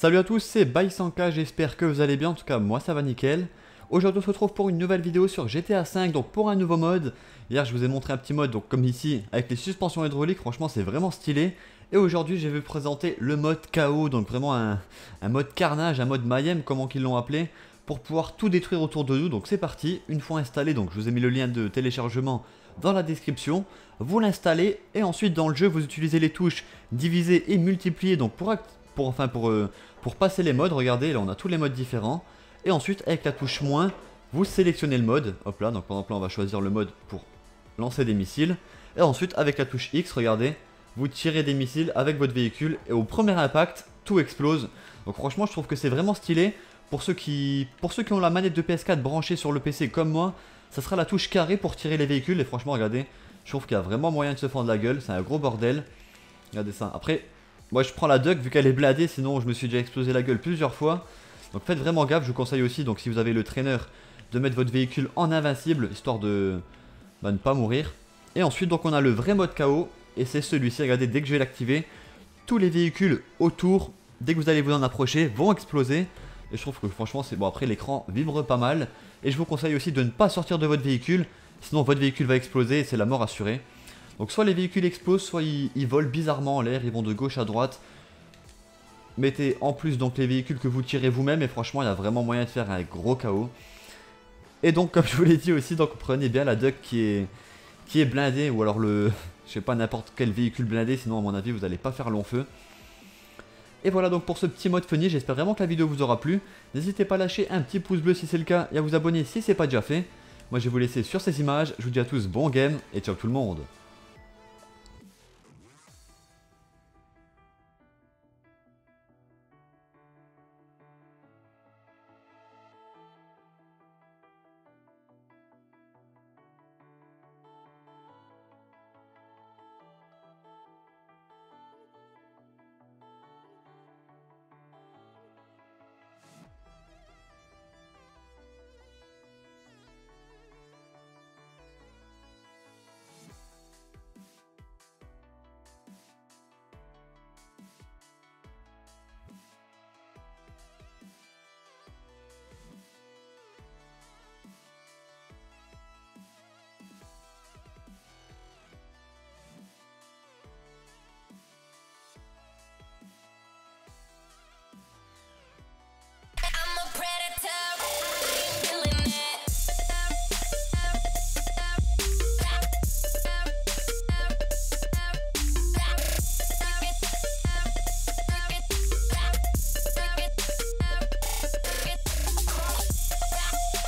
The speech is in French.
Salut à tous, c'est Baisanka, j'espère que vous allez bien, en tout cas moi ça va nickel. Aujourd'hui on se retrouve pour une nouvelle vidéo sur GTA 5, donc pour un nouveau mode. Hier je vous ai montré un petit mode, donc comme ici, avec les suspensions hydrauliques, franchement c'est vraiment stylé. Et aujourd'hui je vais vous présenter le mode KO, donc vraiment un, mode carnage, un mode Mayhem, comment qu'ils l'ont appelé, pour pouvoir tout détruire autour de nous. Donc c'est parti, une fois installé, donc je vous ai mis le lien de téléchargement dans la description. Vous l'installez et ensuite dans le jeu vous utilisez les touches diviser et multiplier donc pour, pour, enfin pour, euh, pour passer les modes, regardez, là on a tous les modes différents. Et ensuite, avec la touche moins, vous sélectionnez le mode. Hop là, donc par exemple là on va choisir le mode pour lancer des missiles. Et ensuite, avec la touche X, regardez, vous tirez des missiles avec votre véhicule. Et au premier impact, tout explose. Donc franchement, je trouve que c'est vraiment stylé. Pour ceux, qui, pour ceux qui ont la manette de PS4 branchée sur le PC comme moi, ça sera la touche carré pour tirer les véhicules. Et franchement, regardez, je trouve qu'il y a vraiment moyen de se fendre la gueule. C'est un gros bordel. Regardez ça. Après, moi je prends la duck vu qu'elle est bladée, sinon je me suis déjà explosé la gueule plusieurs fois. Donc faites vraiment gaffe, je vous conseille aussi, donc si vous avez le trainer, de mettre votre véhicule en invincible, histoire de bah, ne pas mourir. Et ensuite donc on a le vrai mode KO, et c'est celui-ci, regardez, dès que je vais l'activer, tous les véhicules autour, dès que vous allez vous en approcher, vont exploser. Et je trouve que franchement c'est bon, après l'écran vibre pas mal. Et je vous conseille aussi de ne pas sortir de votre véhicule, sinon votre véhicule va exploser et c'est la mort assurée. Donc soit les véhicules explosent, soit ils, volent bizarrement en l'air, ils vont de gauche à droite. Mettez en plus donc les véhicules que vous tirez vous-même et franchement il y a vraiment moyen de faire un gros chaos. Et donc comme je vous l'ai dit aussi, donc prenez bien la duck qui est, qui est blindée ou alors le, je sais pas n'importe quel véhicule blindé sinon à mon avis vous n'allez pas faire long feu. Et voilà donc pour ce petit mode funny, j'espère vraiment que la vidéo vous aura plu. N'hésitez pas à lâcher un petit pouce bleu si c'est le cas et à vous abonner si c'est pas déjà fait. Moi je vais vous laisser sur ces images, je vous dis à tous bon game et ciao tout le monde